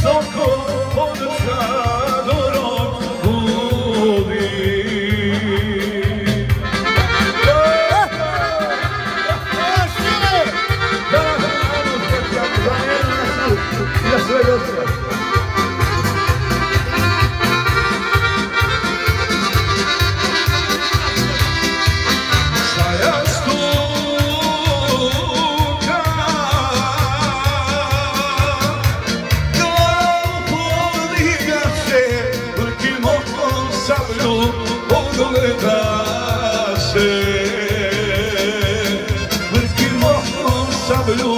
socorro. του odvedase Vrtimo on sa blu